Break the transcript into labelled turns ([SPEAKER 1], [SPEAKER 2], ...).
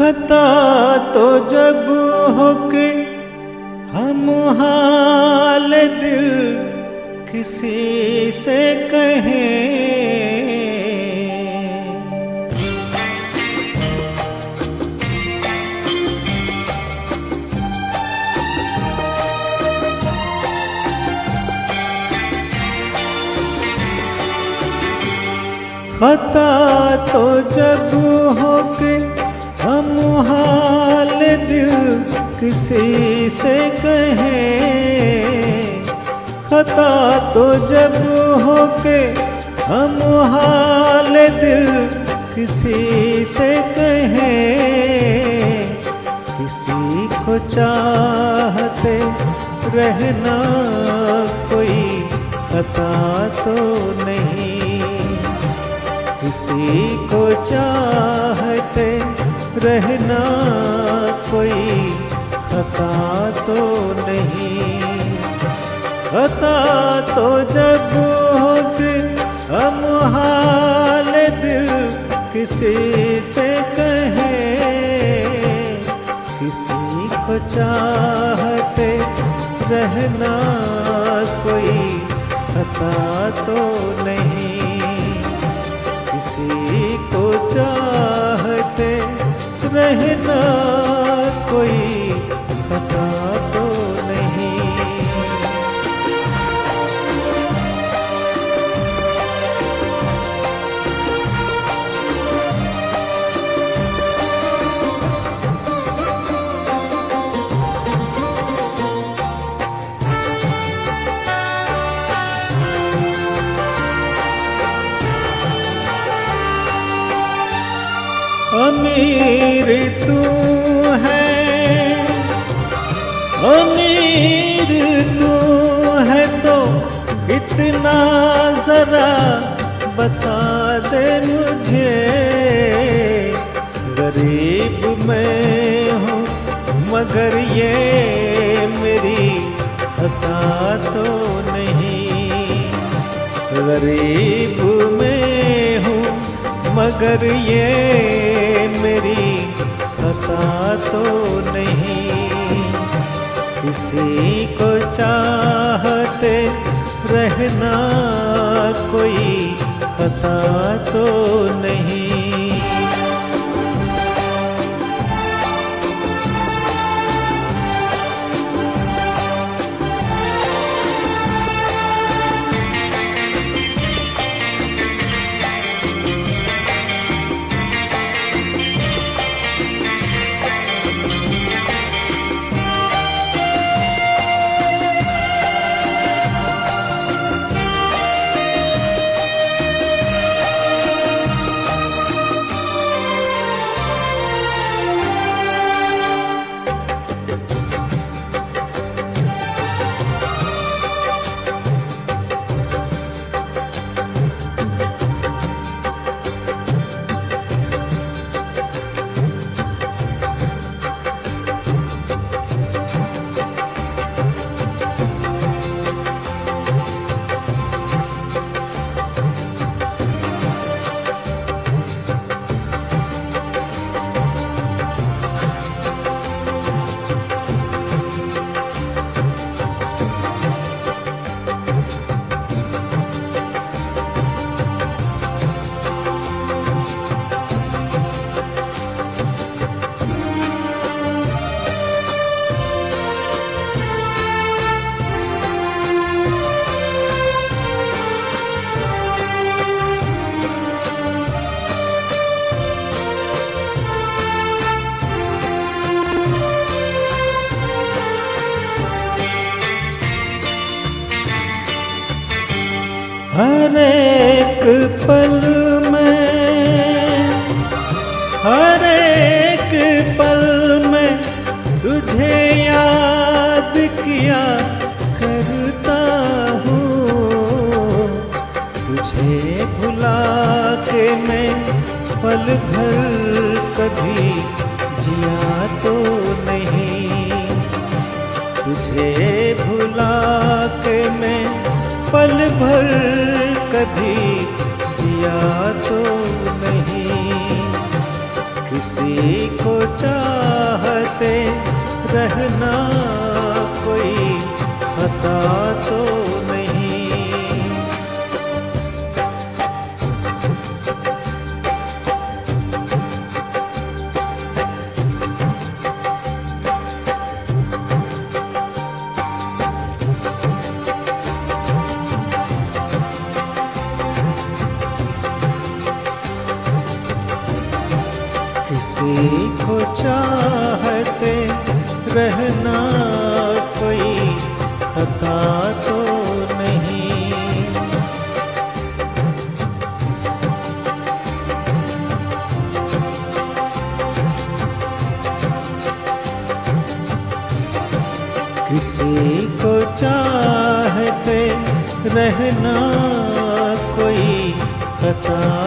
[SPEAKER 1] खता तो जब होके हम हाल दिल किसी से कहें। खता तो जब होके हम हाल दिल किसी से कहें। खता तो जब होके हम हाल दिल किसी से कहें। किसी को चाहते रहना कोई खता तो नहीं। किसी को चाहते रहना कोई खता तो नहीं। खता तो जब हम हाल दिल किसी से कहे। किसी को चाहते रहना कोई खता तो नहीं। किसी को चाहते रहना। अमीर तू है। अमीर तू है तो कितना जरा बता दे मुझे। गरीब मैं हूँ, मगर ये मेरी खता तो नहीं। गरीब मैं हूँ, मगर ये मेरी खता तो नहीं। किसी को चाहते रहना कोई खता तो नहीं। हर एक पल में, हर एक पल में तुझे याद किया करता हूँ। तुझे भुला के मैं पल भर कभी जिया तो नहीं। तुझे भुला के मैं पल भर कभी जिया तो नहीं। किसी को चाहते रहना कोई किसी को चाहते रहना कोई खता तो नहीं। किसी को चाहते रहना कोई खता